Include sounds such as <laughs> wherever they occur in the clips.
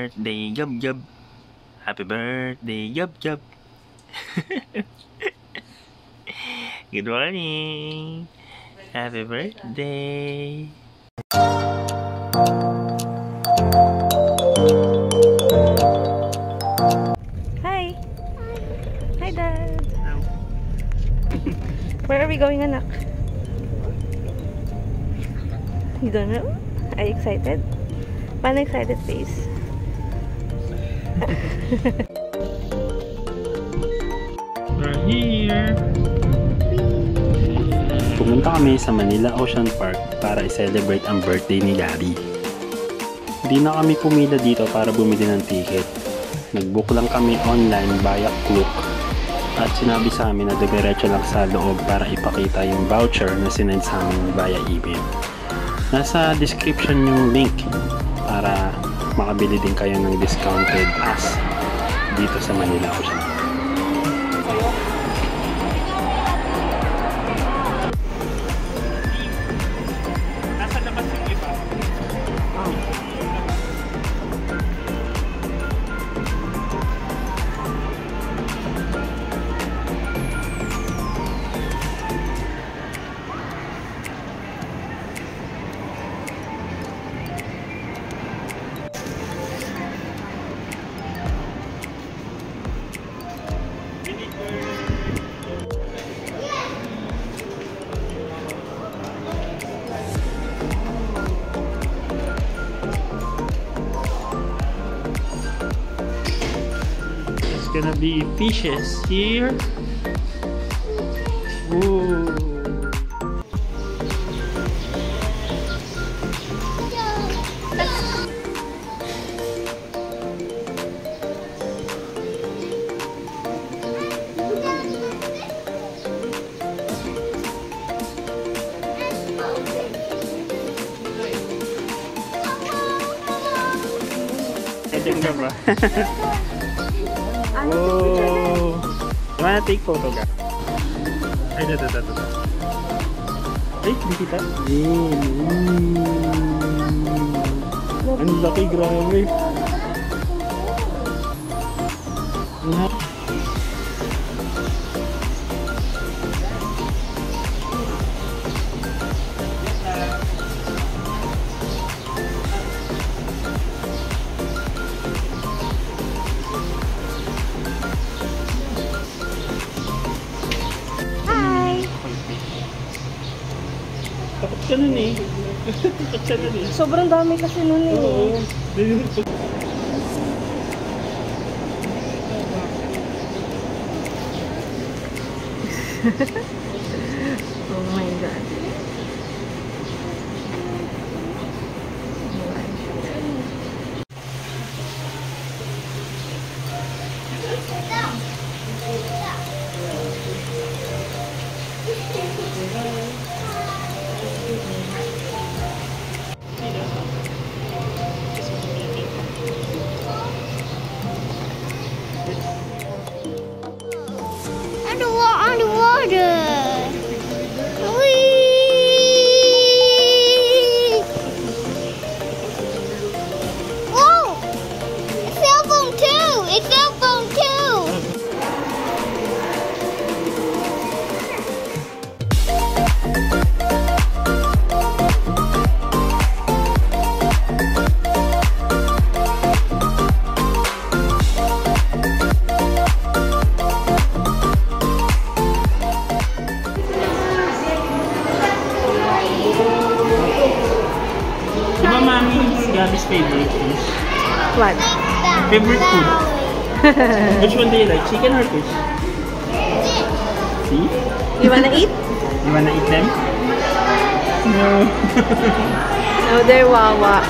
birthday, yub yub. Happy birthday, yub yub. <laughs> Good morning. Happy birthday. Hi. Hi, Dad. <laughs> Where are we going, anak? You don't know? Are you excited? Paano excited face? We're here. Pumunta kami sa Manila Ocean Park para i-celebrate ang birthday ni Gabby. Hindi na kami pumila dito para bumili ng ticket. Nag-book lang kami online via Klook at sinabi sa amin na diretso lang sa loob para ipakita yung voucher na sinend sa amin via email. Nasa description yung link makabili din kayo ng discounted pass dito sa Manila Ocean gonna be fishes here. Ooh. <laughs> Ka <laughs> na take photo ka? Ay, da, da, da. Ay, hindi kita. Yun. Mm. Ang laki, grabe. Ang laki. Sobrang dami kasi nun eh. Oo. Oh <laughs> What? Favorite food? <laughs> Which one do you like? Chicken or fish? See? You wanna eat? You wanna eat them? No. <laughs> No, they're wawa.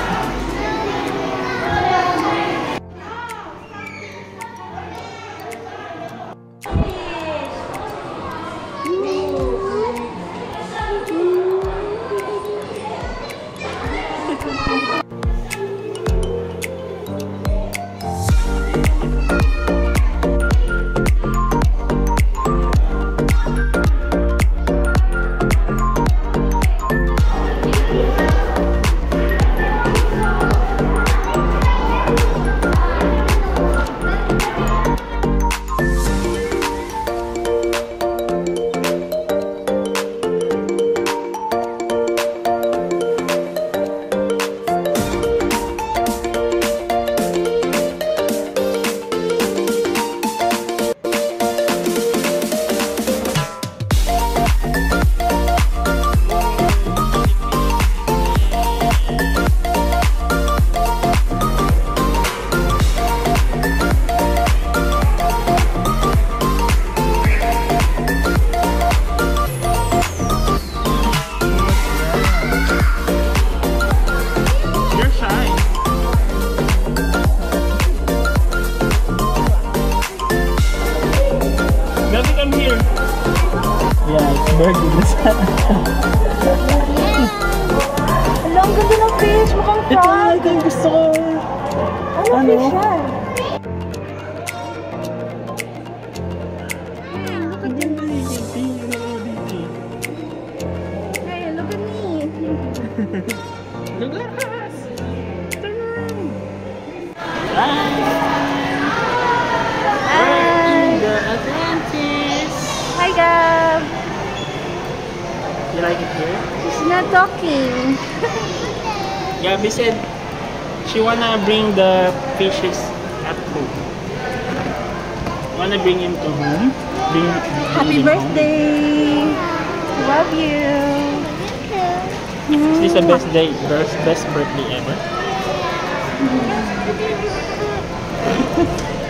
fishes at home. Wanna bring him to home? Bring, bring Happy birthday! Home. Love you! Is this the best day, best, best birthday ever? Mm <laughs> -hmm.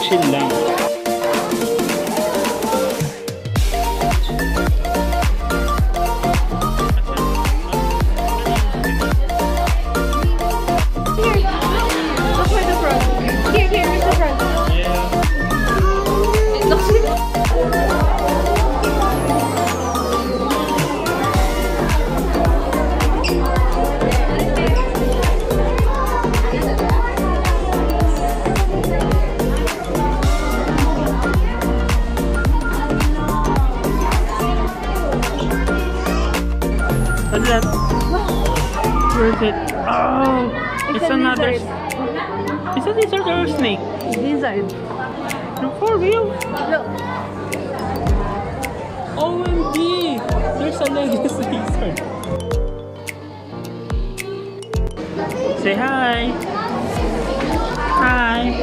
Chillamos. Oh! It's, a another. lizard. It's a lizard or a snake? lizard. For real? Look. OMG! There's a legless lizard. Say hi! Hi!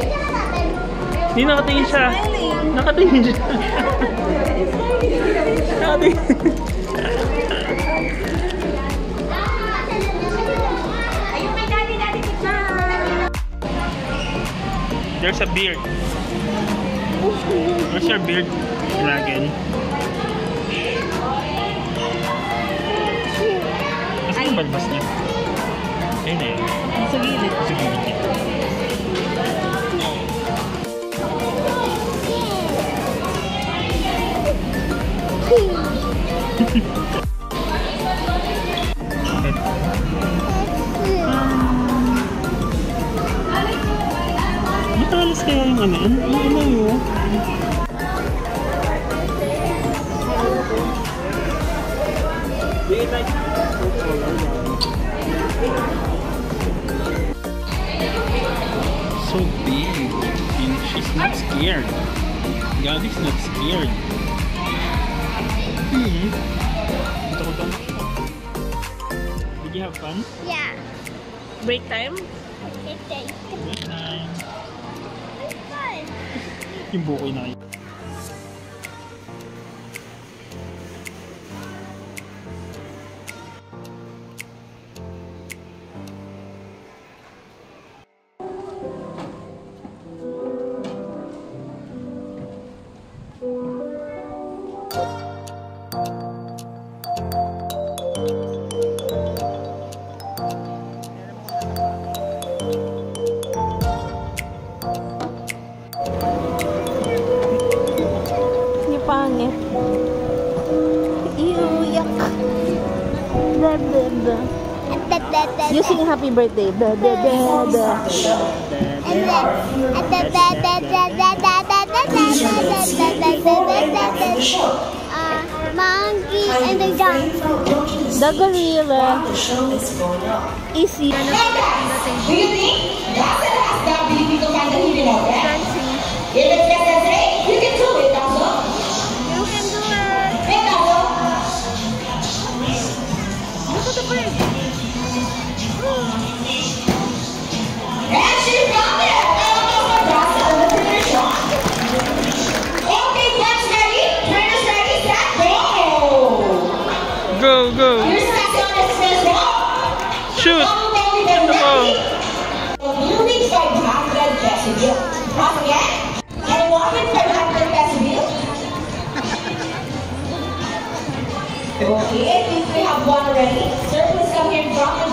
Hindi nakatingin siya. Nakatingin siya. <laughs> Nakatingin. There's a beard. Where's your beard, dragon? Nasaan yung balbas niya? Ayun na yun. Sa gilid. Sa gilid niya. Kaya yung ano? Ano ano yun? So big. And she's not scared. Gabby's not scared. Hmm. Did you have fun? Yeah. Break time? 并不为难。happy birthday. Da, da, da, da. Monkey and the giant. The gorilla. Easy. Do you think? Ready? Sir, please come here Drop drop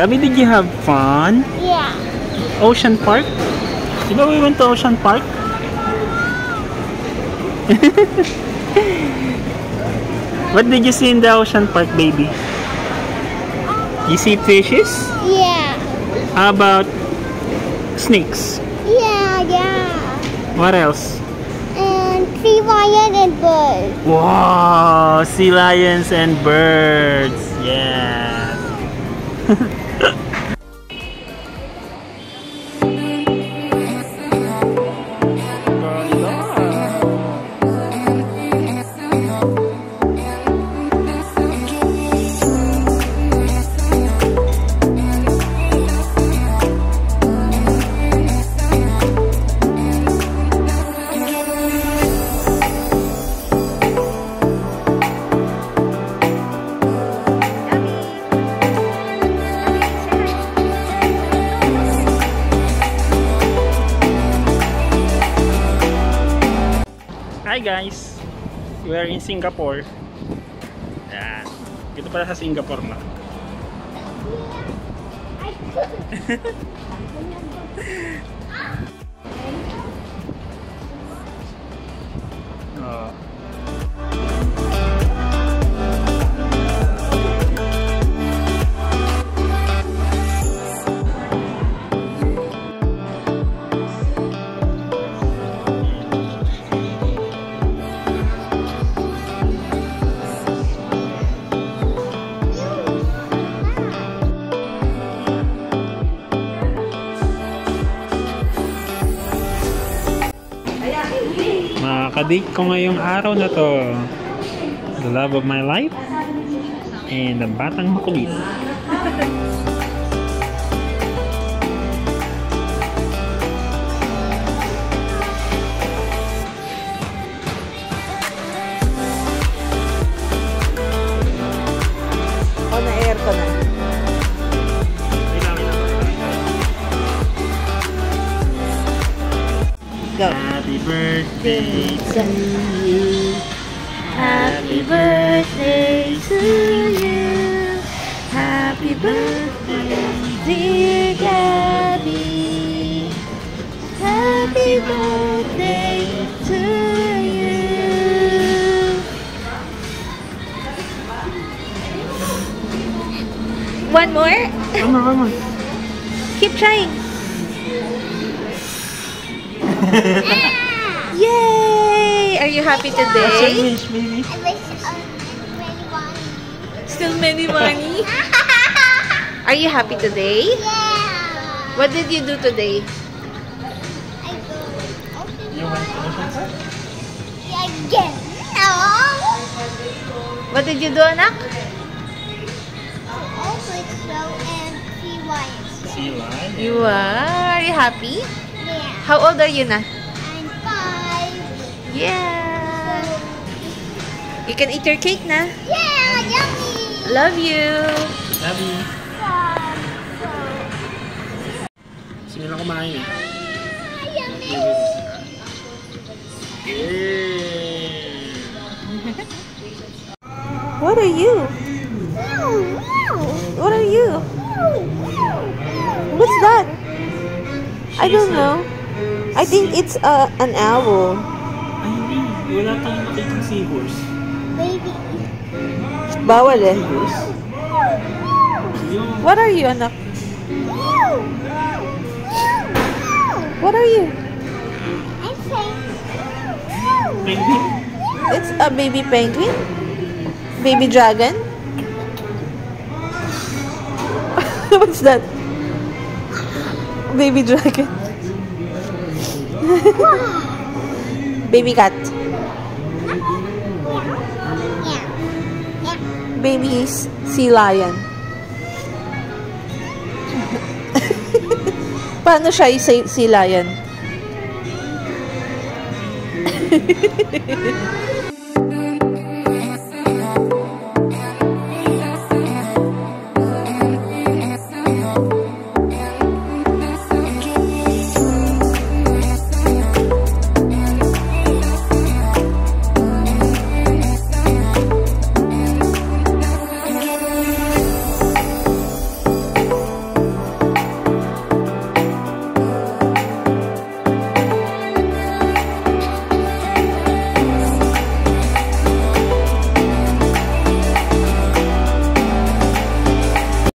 Gabby, did you have fun? Yeah. Ocean Park? You know we went to Ocean Park? <laughs> what did you see in the Ocean Park, baby? You see fishes? Yeah. How about snakes? Yeah, yeah. What else? And sea lions and birds. Wow, sea lions and birds. Yeah. <laughs> Singapore. Yan. Dito pala sa Singapore na. Oh. <laughs> Makakadate ko ngayong araw na to. The love of my life and ang batang makulit. <laughs> Yay! Are you happy What's your today? wish, baby? I wish I really want Still many money? <laughs> Are you happy today? Yeah. What did you do today? I go You want to ocean park? again. No. What did you do, anak? Open show and see why it's Sea lion. You are. Are you happy? Yeah. How old are you na? And five. Yeah. You can eat your cake na. Yeah, yummy. Love you. Love you. Wow. Sige lang kumain eh. Yummy. Yay! What are you? What are you? What's that? I don't know. I think it's uh, an owl. Ay, hindi. Wala tayong makikita seahorse. Baby. Bawal eh. Yung What are you, anak? What are you? I'm penguin. It's a baby penguin? Baby dragon? <laughs> What's that? Baby dragon? <laughs> baby cat? Baby sea lion? <laughs> Paano siya sea sea lion? <laughs>